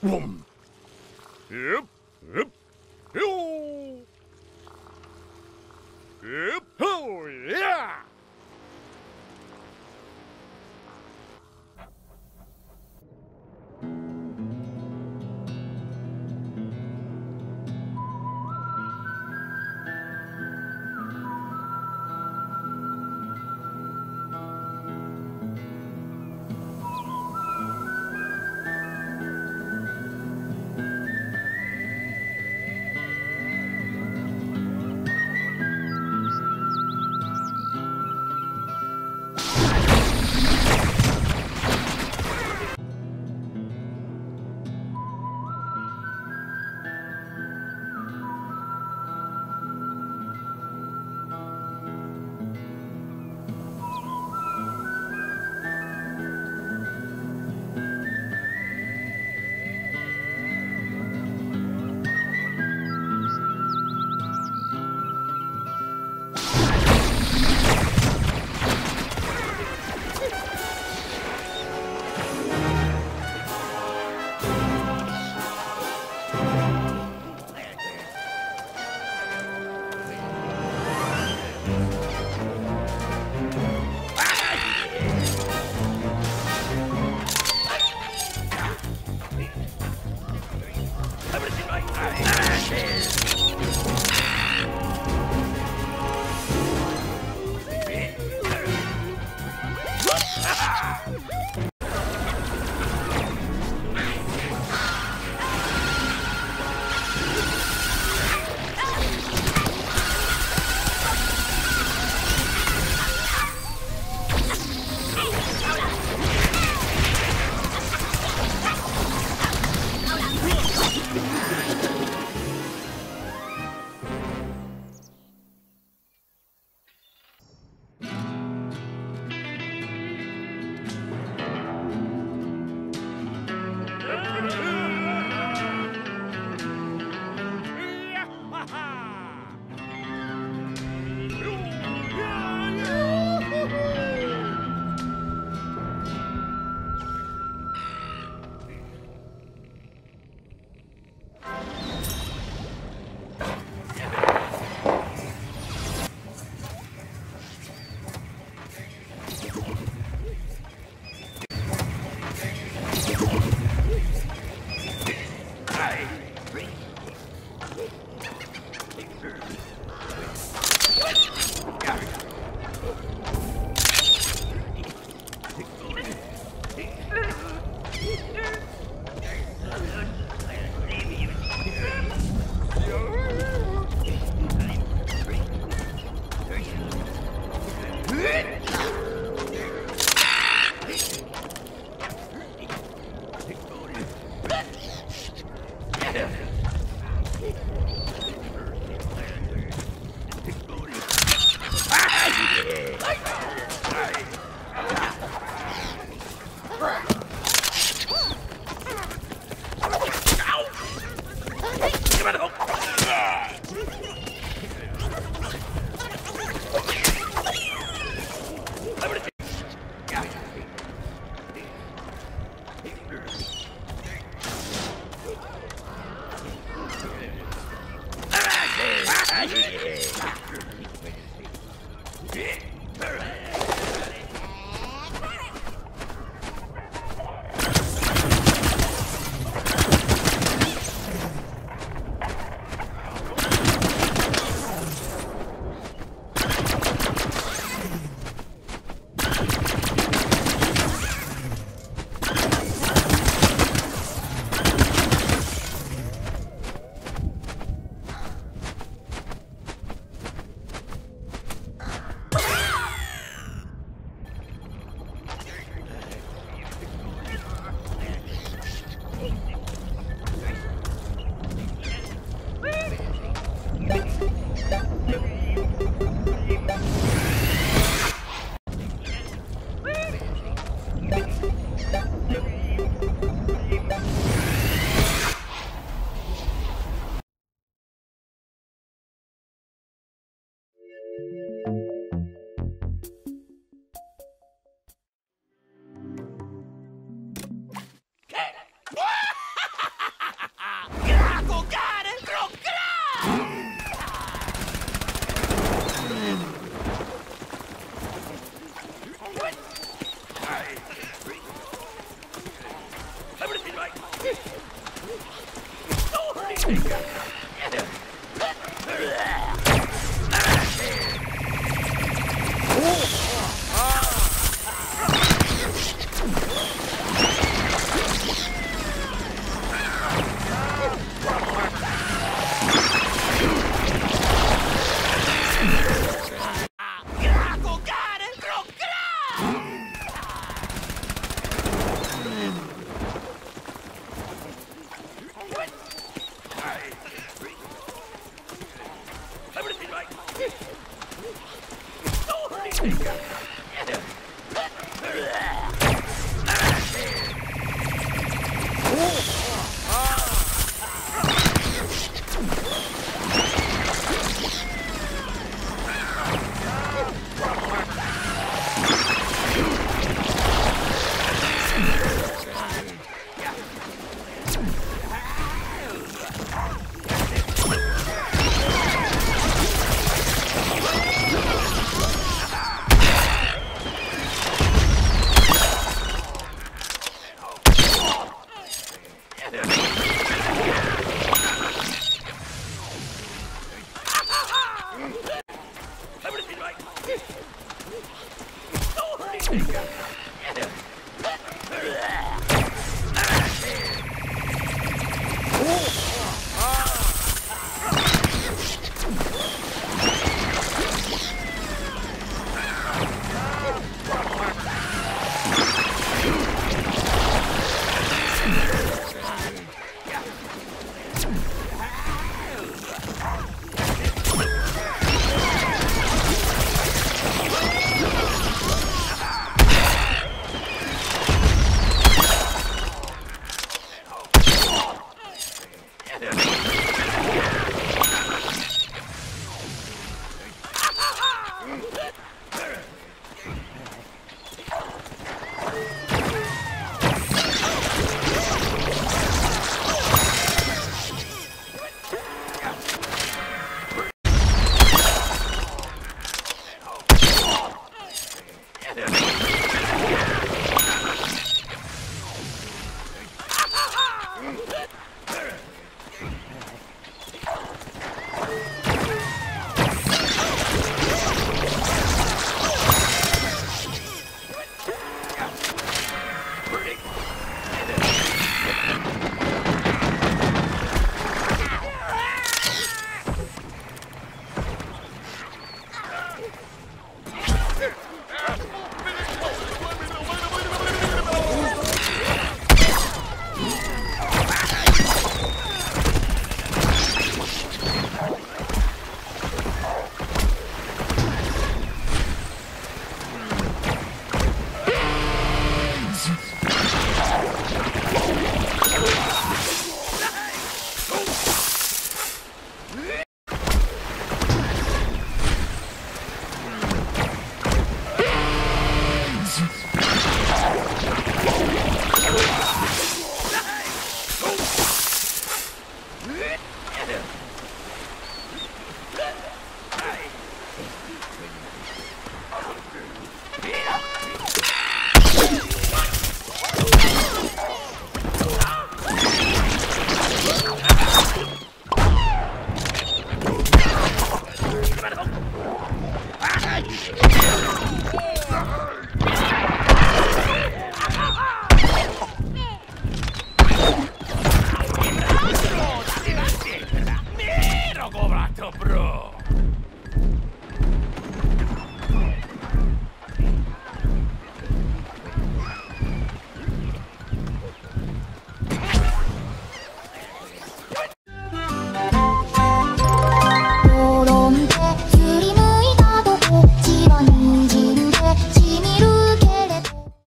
Whoom! Yep, yep, Yes. Yeah.